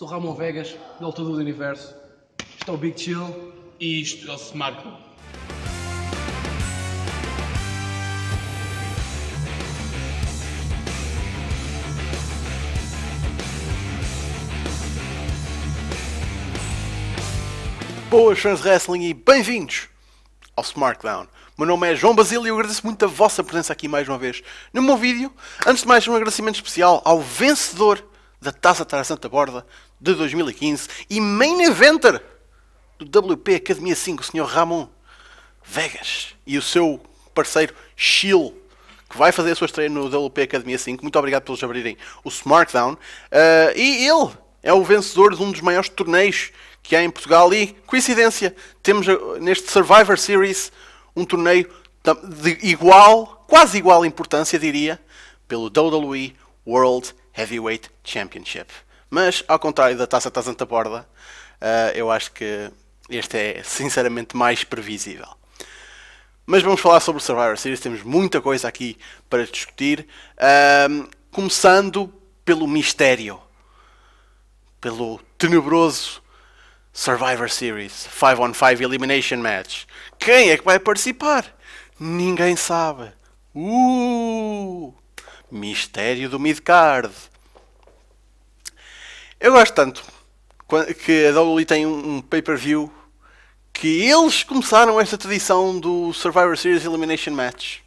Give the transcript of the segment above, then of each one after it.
Sou Ramon Vegas, do Alto do Universo. Estou Big Chill. E isto é o Smart. Boas fãs de wrestling e bem-vindos ao Smartdown. Meu nome é João Basílio e eu agradeço muito a vossa presença aqui mais uma vez no meu vídeo. Antes de mais, um agradecimento especial ao vencedor da Taça Tara Santa Borda de 2015 e main eventer do WP Academia 5, o Sr. Ramon Vegas e o seu parceiro Shield que vai fazer a sua estreia no WP Academia 5. Muito obrigado por eles abrirem o Smartdown. Uh, e ele é o vencedor de um dos maiores torneios que há em Portugal. E, coincidência, temos uh, neste Survivor Series um torneio de igual, quase igual importância, diria, pelo WWE World Heavyweight Championship. Mas, ao contrário da Taça Tazanta Borda, uh, eu acho que este é sinceramente mais previsível. Mas vamos falar sobre o Survivor Series, temos muita coisa aqui para discutir. Começando pelo mistério, pelo tenebroso Survivor Series 5 on 5 Elimination Match. Quem é que vai participar? Ninguém sabe. Uh! Mistério do Midcard. Eu gosto tanto que a WWE tem um pay-per-view que eles começaram esta tradição do Survivor Series Elimination Match.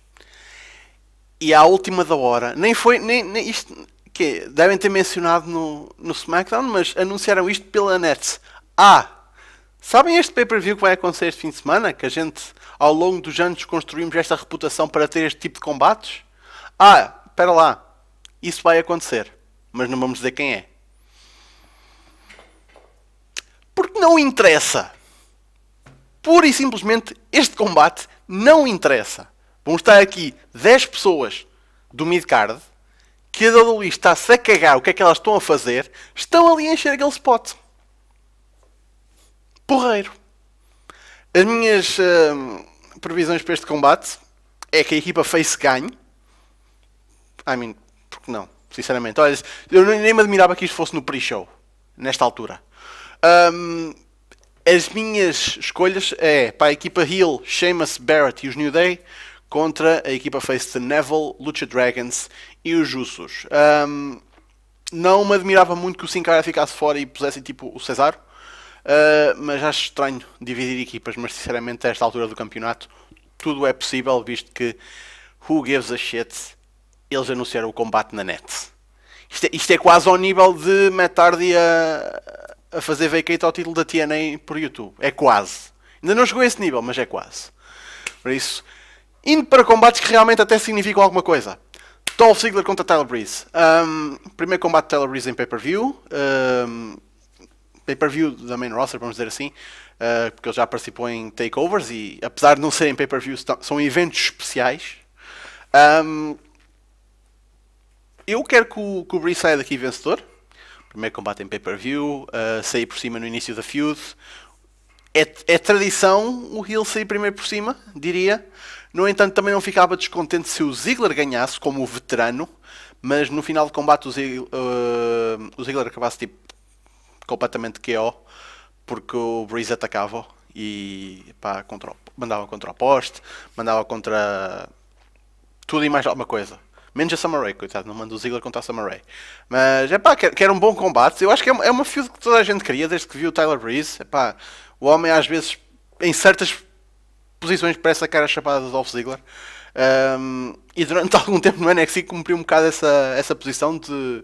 E à última da hora, nem foi, nem, nem isto, que devem ter mencionado no, no SmackDown, mas anunciaram isto pela net. Ah, sabem este pay-per-view que vai acontecer este fim de semana? Que a gente, ao longo dos anos, construímos esta reputação para ter este tipo de combates? Ah, espera lá, isso vai acontecer, mas não vamos dizer quem é. Porque não interessa pura e simplesmente este combate não interessa. Vão estar aqui 10 pessoas do midcard que a WWE está-se a cagar o que é que elas estão a fazer, estão ali a encher aquele spot. Porreiro. As minhas uh, previsões para este combate é que a equipa face ganhe. I mean, porque não? Sinceramente, olha, eu nem me admirava que isto fosse no pre-show, nesta altura. Um, as minhas escolhas é para a equipa Heel, Sheamus, Barrett e os New Day contra a equipa face de Neville, Lucha Dragons e os Jussos. Um, não me admirava muito que o Sin Cara ficasse fora e pusessem tipo o Cesaro, uh, mas acho estranho dividir equipas, mas sinceramente a esta altura do campeonato tudo é possível, visto que who gives a shit, eles anunciaram o combate na net. Isto é, isto é quase ao nível de Matt Hardy a, a fazer vacate ao título da TNA por YouTube. É quase. Ainda não chegou a esse nível, mas é quase. Por isso, indo para combates que realmente até significam alguma coisa. Dolph Ziggler contra Tyler Breeze. Um, primeiro combate de Tyler Breeze em pay-per-view. Um, pay-per-view da main roster, vamos dizer assim. Uh, porque ele já participou em takeovers e, apesar de não serem pay-per-views, são eventos especiais. Um, eu quero que o, que o saia daqui vencedor primeiro combate em pay-per-view, uh, sair por cima no início da feud. É, é tradição o heel sair primeiro por cima, diria. No entanto, também não ficava descontente se o Ziggler ganhasse como o veterano, mas no final do combate o Ziggler, uh, o Ziggler acabasse tipo, completamente KO, porque o Breeze atacava e pá, contra, mandava contra o poste, mandava contra tudo e mais alguma coisa. Menos a Samurai, coitado, não manda o Ziggler contra a Samurai. Mas, é pá, que, era um bom combate. Eu acho que é, é uma feud que toda a gente queria desde que viu o Tyler Breeze. É pá, o homem às vezes, em certas posições, parece a cara chapada do Dolph Ziggler. Um, e durante algum tempo no NXT cumpriu um bocado essa, essa posição de,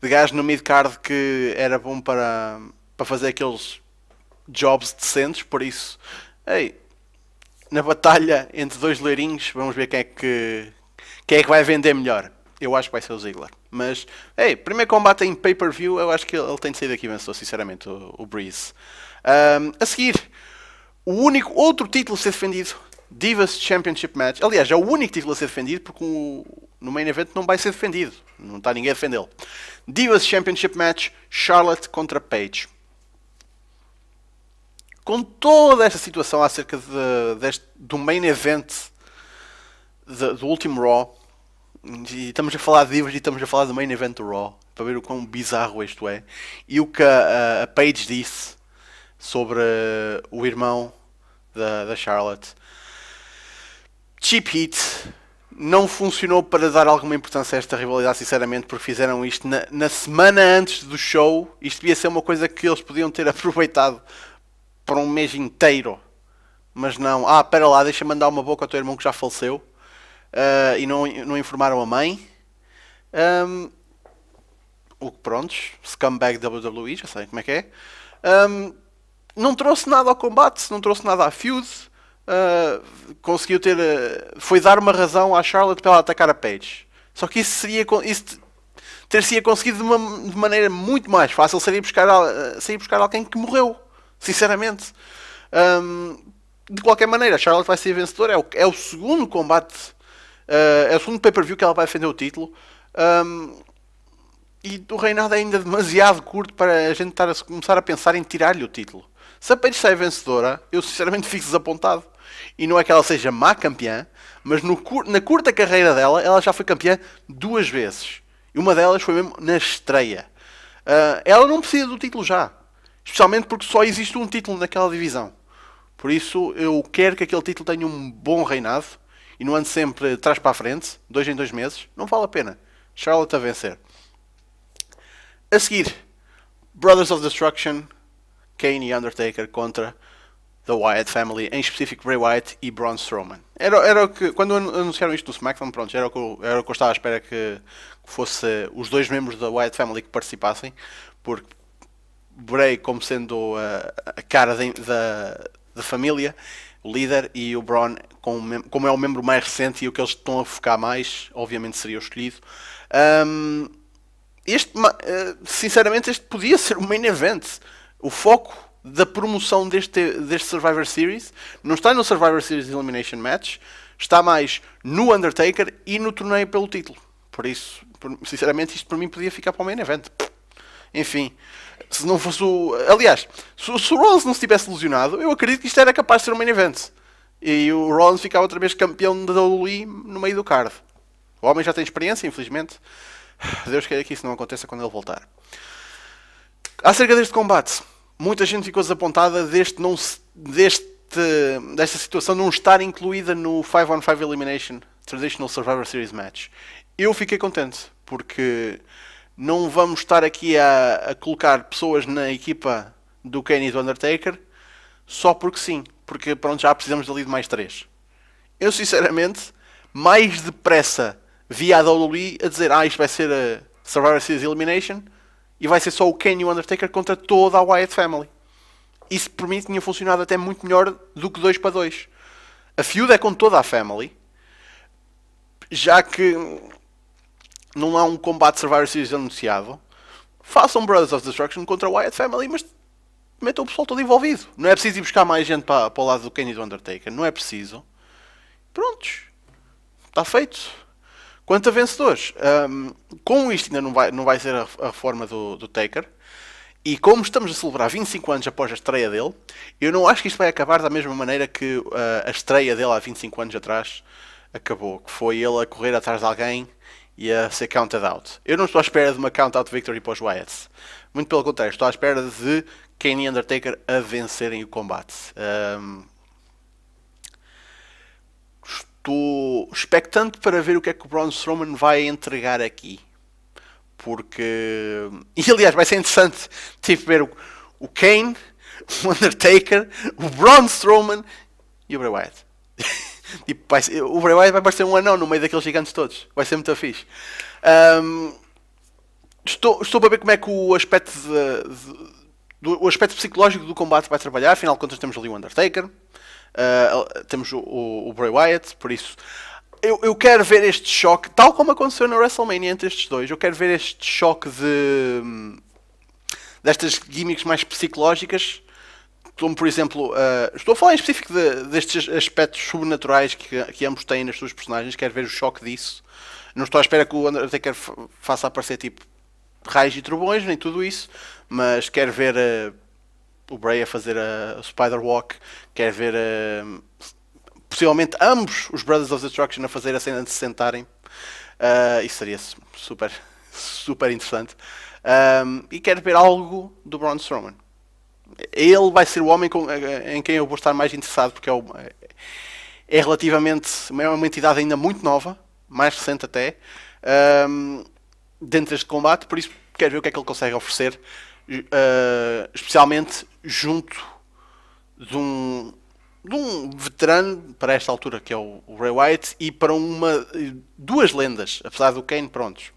de gajo no mid-card que era bom para, para fazer aqueles jobs decentes, por isso, ei, na batalha entre dois leirinhos, vamos ver quem é que quem é que vai vender melhor? Eu acho que vai ser o Ziggler. Mas, ei, primeiro combate em pay-per-view, eu acho que ele tem de sair daqui vencedor, sinceramente, o, o Breeze. Um, a seguir, o único outro título a ser defendido, Divas Championship Match. Aliás, é o único título a ser defendido, porque o, no main event não vai ser defendido. Não está ninguém a defendê-lo. Divas Championship Match, Charlotte contra Paige. Com toda esta situação acerca de, deste, do main event de, do último Raw, E estamos a falar de divas e estamos a falar do main event do Raw. Para ver o quão bizarro isto é. E o que a, a Paige disse sobre o irmão da, da Charlotte. Cheap Heat não funcionou para dar alguma importância a esta rivalidade, sinceramente, porque fizeram isto na, na, semana antes do show. Isto devia ser uma coisa que eles podiam ter aproveitado para um mês inteiro. Mas não, ah, espera lá, deixa-me mandar uma boca ao teu irmão que já faleceu. Uh, e não, não informaram a mãe. Um, o que prontos, scumbag WWE, já sabem como é que é. Um, não trouxe nada ao combate, não trouxe nada à feud. Uh, conseguiu ter. Uh, foi dar uma razão à Charlotte para ela atacar a Paige. Só que isso seria. Isso ter-se conseguido de, uma, de maneira muito mais fácil seria buscar, seria buscar alguém que morreu. Sinceramente. Um, de qualquer maneira, a Charlotte vai ser vencedora. É o, é o segundo combate. Uh, é o segundo pay-per-view que ela vai defender o título. Um, e o reinado é ainda demasiado curto para a gente estar a começar a pensar em tirar-lhe o título. Se a Paige sai vencedora, eu sinceramente fico desapontado. E não é que ela seja má campeã, mas no, na curta carreira dela, ela já foi campeã duas vezes. E uma delas foi mesmo na estreia. Uh, ela não precisa do título já. Especialmente porque só existe um título naquela divisão. Por isso, eu quero que aquele título tenha um bom reinado e não ande sempre trás para a frente, dois em dois meses. Não vale a pena. Charlotte a vencer. A seguir, Brothers of Destruction Kane e Undertaker contra The Wyatt Family, em específico Bray Wyatt e Braun Strowman. Era, era o que, quando anunciaram isto no SmackDown, pronto, era o que, eu, era o que eu estava à espera que fosse os dois membros da Wyatt Family que participassem, porque Bray, como sendo a, a cara da, da família, líder, e o Braun, como, é o membro mais recente e o que eles estão a focar mais, obviamente seria o escolhido. Um, este, eh, sinceramente, este podia ser o main event o foco da promoção deste, deste Survivor Series não está no Survivor Series Elimination Match, está mais no Undertaker e no torneio pelo título. Por isso, sinceramente, isto para mim podia ficar para o main event. Enfim, se não fosse o. Aliás, se, o Rollins não se tivesse lesionado, eu acredito que isto era capaz de ser um main event. E o Rollins ficava outra vez campeão da WWE no meio do card. O homem já tem experiência, infelizmente. Deus queira que isso não aconteça quando ele voltar. Acerca deste combate, muita gente ficou desapontada deste, não, deste, desta situação não estar incluída no 5 on 5 Elimination Traditional Survivor Series Match. Eu fiquei contente, porque não vamos estar aqui a, a colocar pessoas na equipa do Kane e do Undertaker só porque sim, porque pronto, já precisamos ali de mais três. Eu sinceramente, mais depressa via a WWE a dizer ah, isto vai ser a Survivor Series Elimination e vai ser só o Kane e o Undertaker contra toda a Wyatt Family. Isso por mim tinha funcionado até muito melhor do que 2 para 2. A feud é com toda a Family, já que não há um combate Survivor Series anunciado. Façam Brothers of Destruction contra a Wyatt Family, mas metam o pessoal todo envolvido. Não é preciso ir buscar mais gente para, para o lado do e do Undertaker. Não é preciso. Prontos. Está feito. Quanto a vencedores, um, com isto ainda não vai, não vai ser a, a reforma do, do Taker. E como estamos a celebrar 25 anos após a estreia dele, eu não acho que isto vai acabar da mesma maneira que uh, a estreia dele há 25 anos atrás acabou. Que foi ele a correr atrás de alguém e a ser counted out. Eu não estou à espera de uma count-out victory para os Wyatts. Muito pelo contrário, estou à espera de Kane e Undertaker a vencerem o combate. Um, estou expectante para ver o que é que o Braun Strowman vai entregar aqui. Porque. E aliás, vai ser interessante tipo, ver o, o Kane, o Undertaker, o Braun Strowman e o Bray Wyatt. tipo, ser, o Bray Wyatt vai parecer um anão no meio daqueles gigantes todos. Vai ser muito fixe. Um, estou, estou para ver como é que o aspecto, de, de, do, o aspecto psicológico do combate vai trabalhar. Afinal de contas, temos ali o Undertaker. Uh, temos o, o, o, Bray Wyatt, por isso eu, eu quero ver este choque, tal como aconteceu na WrestleMania entre estes dois. Eu quero ver este choque de destas gimmicks mais psicológicas. Como por exemplo, uh, estou a falar em específico de, destes aspectos sobrenaturais que, que ambos têm nas suas personagens. Quero ver o choque disso. Não estou à espera que o Undertaker faça aparecer tipo raios e trovões, nem tudo isso, mas quero ver. Uh, o Bray a fazer a, Spider Walk, quer ver uh, possivelmente ambos os Brothers of Destruction a fazer a cena de se sentarem. Isso seria super, super interessante. Um, e quero ver algo do Braun Strowman. Ele vai ser o homem com, em quem eu vou estar mais interessado, porque é, o, é relativamente é uma entidade ainda muito nova, mais recente até, um, dentro deste combate, por isso quero ver o que é que ele consegue oferecer, uh, especialmente junto de um, de um veterano para esta altura, que é o, o Ray White, e para uma duas lendas, apesar do Kane, prontos.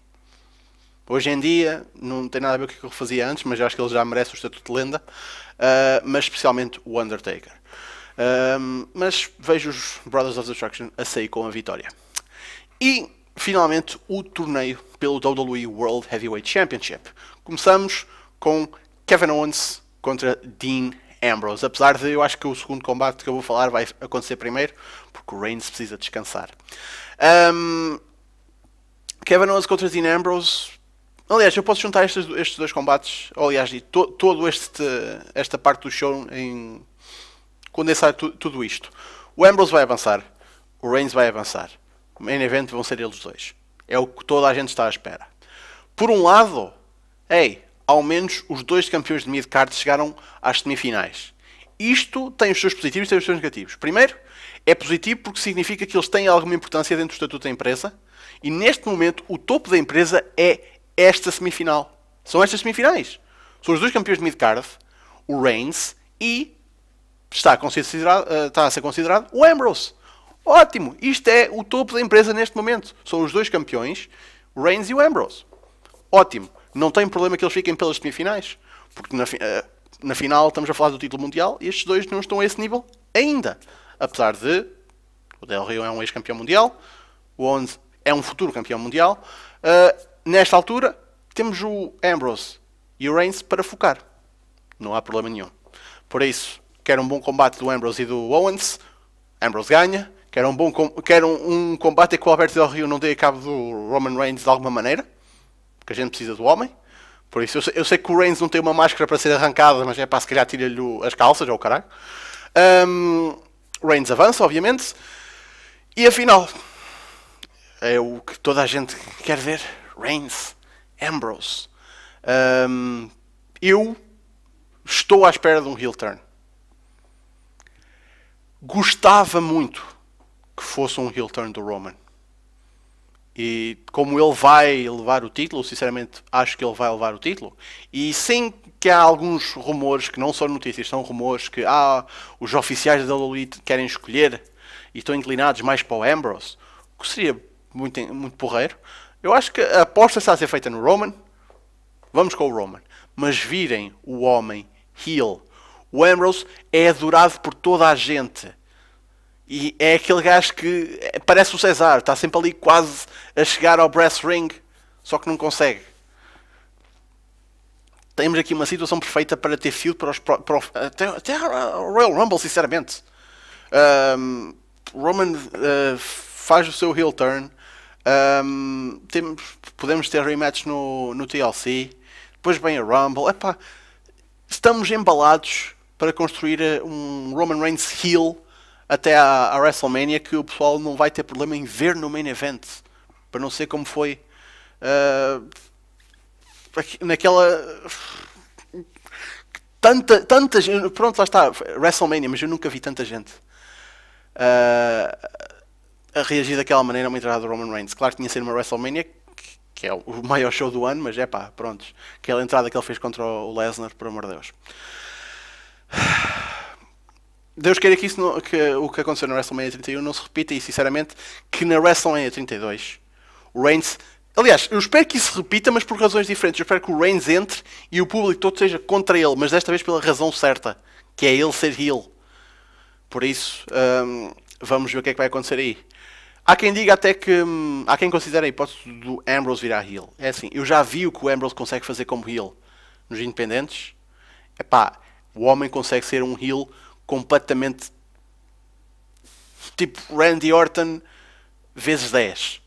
Hoje em dia, não tem nada a ver com o que ele fazia antes, mas eu acho que ele já merece o estatuto de lenda, uh, mas especialmente o Undertaker. Uh, mas vejo os Brothers of Destruction a sair com a vitória. E, finalmente, o torneio pelo WWE World Heavyweight Championship. Começamos com Kevin Owens contra Dean Ambrose. Apesar de eu acho que o segundo combate que eu vou falar vai acontecer primeiro, porque o Reigns precisa descansar. Um, Kevin Owens contra Dean Ambrose. Aliás, eu posso juntar estes, estes dois combates, aliás, to, todo este, esta parte do show em condensar tu, tudo isto. O Ambrose vai avançar, o Reigns vai avançar. O main event vão ser eles dois. É o que toda a gente está à espera. Por um lado, ei, ao menos os dois campeões de mid-card chegaram às semifinais. Isto tem os seus positivos e tem os seus negativos. Primeiro, é positivo porque significa que eles têm alguma importância dentro do estatuto da empresa e neste momento o topo da empresa é esta semifinal. São estas semifinais. São os dois campeões de mid-card, o Reigns e está, eh, está a ser considerado o Ambrose. Ótimo! Isto é o topo da empresa neste momento. São os dois campeões, o Reigns e o Ambrose. Ótimo! não tem problema que eles fiquem pelas semifinais. Porque na, uh, na final estamos a falar do título mundial e estes dois não estão a esse nível ainda. Apesar de o Del Rio é um ex-campeão mundial, o Owens é um futuro campeão mundial. Uh, nesta altura temos o Ambrose e o Reigns para focar. Não há problema nenhum. Por isso, quero um bom combate do Ambrose e do Owens. Ambrose ganha. Quero um, bom, quero um, um combate que o Alberto Del Rio não dê cabo do Roman Reigns de alguma maneira porque a gente precisa do homem. Por isso, eu sei, eu sei, que o Reigns não tem uma máscara para ser arrancada, mas é para se calhar tirar-lhe as calças ou o caralho. Um, Reigns avança, obviamente. E afinal, é o que toda a gente quer ver: Reigns, Ambrose. Um, eu estou à espera de um heel turn. Gostava muito que fosse um heel turn do Roman. E como ele vai levar o título, sinceramente acho que ele vai levar o título. E sim que há alguns rumores que não são notícias, são rumores que ah, os oficiais da WWE querem escolher e estão inclinados mais para o Ambrose, o que seria muito, muito porreiro. Eu acho que a aposta está a ser feita no Roman. Vamos com o Roman. Mas virem o homem heel. O Ambrose é adorado por toda a gente e é aquele gajo que parece o Cesar, está sempre ali quase a chegar ao brass ring, só que não consegue. Temos aqui uma situação perfeita para ter fio para os. Para até, até Royal Rumble, sinceramente. Um, Roman uh, faz o seu heel turn. Um, temos, podemos ter rematch no, no TLC. Depois vem a Rumble. Epá, estamos embalados para construir uh, um Roman Reigns heel até à, à, WrestleMania que o pessoal não vai ter problema em ver no main event. Para não ser como foi uh, naquela. Tanta, tanta gente. Pronto, lá está. WrestleMania, mas eu nunca vi tanta gente uh, a reagir daquela maneira a uma entrada do Roman Reigns. Claro que tinha sido uma WrestleMania, que é o maior show do ano, mas é pá, pronto. Aquela entrada que ele fez contra o Lesnar, por amor de Deus. Deus queira que, isso não, que o que aconteceu na WrestleMania 31 não se repita e, sinceramente, que na WrestleMania 32 o Reigns. Aliás, eu espero que isso se repita, mas por razões diferentes. Eu espero que o Reigns entre e o público todo seja contra ele, mas desta vez pela razão certa, que é ele ser heel. Por isso, hum, vamos ver o que é que vai acontecer aí. Há quem diga até que. Hum, há quem considere a hipótese do Ambrose virar heel. É assim, eu já vi o que o Ambrose consegue fazer como heel nos independentes. É pá, o homem consegue ser um heel completamente tipo Randy Orton vezes 10.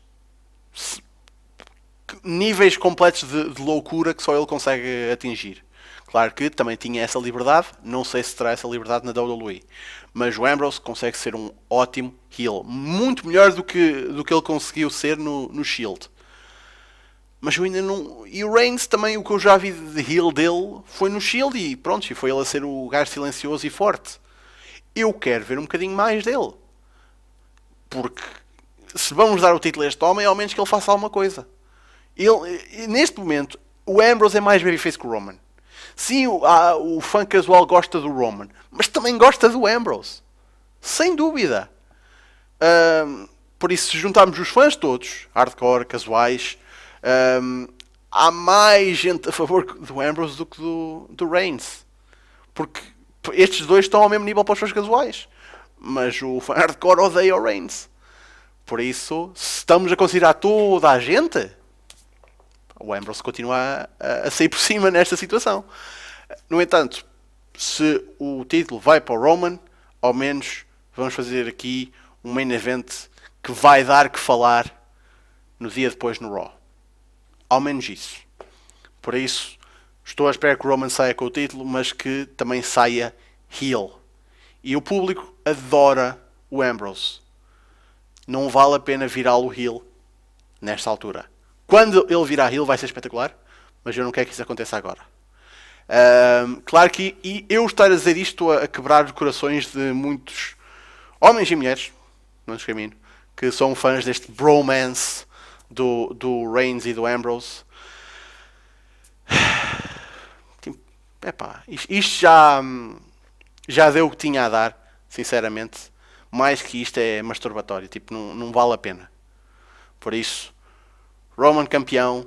Níveis completos de, de, loucura que só ele consegue atingir. Claro que também tinha essa liberdade, não sei se terá essa liberdade na WWE. Mas o Ambrose consegue ser um ótimo heel. Muito melhor do que, do que ele conseguiu ser no, no Shield. Mas eu ainda não. E o Reigns também, o que eu já vi de heel dele foi no Shield e pronto, e foi ele a ser o gajo silencioso e forte. Eu quero ver um bocadinho mais dele. Porque se vamos dar o título a este homem, ao menos que ele faça alguma coisa. Ele, neste momento, o Ambrose é mais babyface que o Roman. Sim, o, a, o fã casual gosta do Roman, mas também gosta do Ambrose. Sem dúvida. Um, por isso, se juntarmos os fãs todos, hardcore, casuais, um, há mais gente a favor do Ambrose do que do, do Reigns. Porque estes dois estão ao mesmo nível para os fãs casuais. Mas o fã hardcore odeia o Reigns. Por isso, se estamos a considerar toda a gente, o Ambrose continua a, a sair por cima nesta situação. No entanto, se o título vai para o Roman, ao menos vamos fazer aqui um main event que vai dar que falar no dia depois no Raw. Ao menos isso. Por isso, estou a esperar que o Roman saia com o título, mas que também saia heel. E o público adora o Ambrose. Não vale a pena virá-lo heel nesta altura. Quando ele virar heel vai ser espetacular, mas eu não quero que isso aconteça agora. Um, claro que e eu estar a dizer isto a, a quebrar corações de muitos homens e mulheres, não caminho, que são fãs deste bromance do, do Reigns e do Ambrose. Tipo, epá, isto, isto já, já deu o que tinha a dar, sinceramente. Mais que isto é masturbatório, tipo, não, não vale a pena. Por isso, Roman campeão,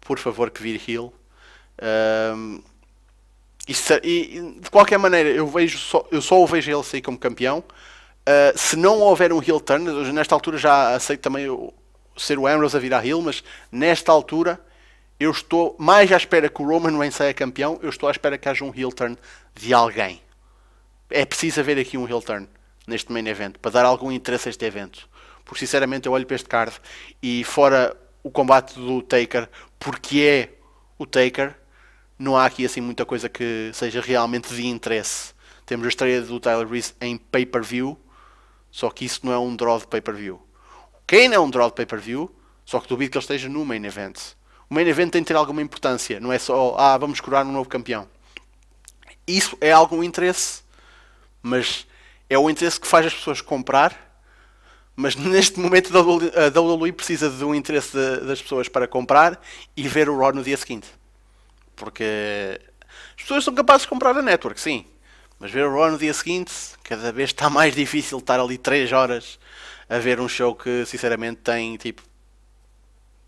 por favor que vire heel. Um, e, e, de qualquer maneira, eu, vejo só, eu só o vejo ele sair como campeão. Uh, se não houver um heel turn, nesta altura já aceito também o, ser o Ambrose a virar heel, mas nesta altura eu estou mais à espera que o Roman Reigns saia campeão, eu estou à espera que haja um heel turn de alguém. É preciso haver aqui um heel turn neste main event, para dar algum interesse a este evento. Porque sinceramente eu olho para este card e fora o combate do Taker porque é o Taker. Não há aqui assim muita coisa que seja realmente de interesse. Temos a estreia do Tyler Reese em pay-per-view, só que isso não é um draw de pay-per-view. Quem não é um draw de pay-per-view, só que duvido que ele esteja no main event. O main event tem de ter alguma importância, não é só, ah, vamos curar um novo campeão. Isso é algum interesse, mas é o interesse que faz as pessoas comprar mas neste momento a WWE precisa um interesse das pessoas para comprar e ver o Raw no dia seguinte. Porque as pessoas são capazes de comprar a network, sim. Mas ver o Raw no dia seguinte, cada vez está mais difícil estar ali 3 horas a ver um show que sinceramente tem tipo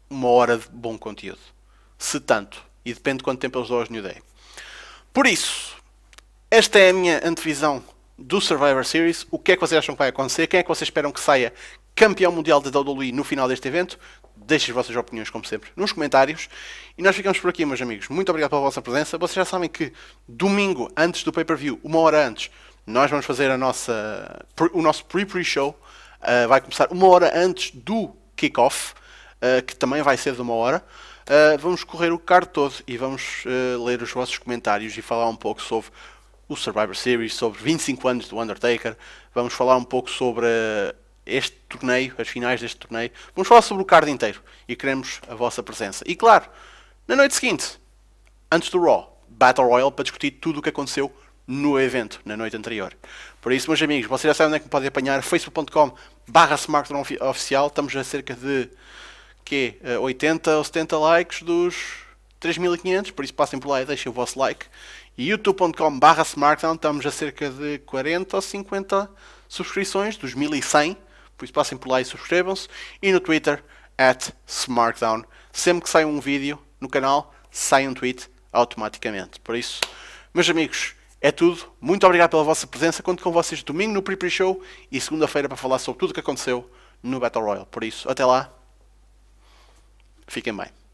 uma hora de bom conteúdo. Se tanto. E depende de quanto tempo eles dão aos New Day. Por isso, esta é a minha antevisão do Survivor Series. O que é que vocês acham que vai acontecer? Quem é que vocês esperam que saia campeão mundial da WWE no final deste evento? Deixem as vossas opiniões, como sempre, nos comentários. E nós ficamos por aqui, meus amigos. Muito obrigado pela vossa presença. Vocês já sabem que domingo, antes do pay-per-view, uma hora antes, nós vamos fazer a nossa, o nosso pre-pre-show. Uh, vai começar uma hora antes do kickoff, uh, que também vai ser de uma hora. Uh, vamos correr o card todo e vamos ler os vossos comentários e falar um pouco sobre o Survivor Series, sobre 25 anos do Undertaker. Vamos falar um pouco sobre este torneio, as finais deste torneio. Vamos falar sobre o card inteiro e queremos a vossa presença. E claro, na noite seguinte, antes do Raw, Battle Royale para discutir tudo o que aconteceu no evento, na noite anterior. Por isso, meus amigos, vocês já sabem onde é que me podem apanhar, facebook.com barra oficial, estamos a cerca de quê? 80 ou 70 likes dos 3500, por isso passem por lá e deixem o vosso like youtube.com barra smartdown estamos a cerca de 40 ou 50 subscrições, dos 1100, por isso passem por lá e subscrevam-se. E no Twitter, at smartdown. Sempre que sai um vídeo no canal, sai um tweet automaticamente. Por isso, meus amigos, é tudo. Muito obrigado pela vossa presença. Conto com vocês domingo no Pre-Pre Show e segunda-feira para falar sobre tudo o que aconteceu no Battle Royale. Por isso, até lá. Fiquem bem.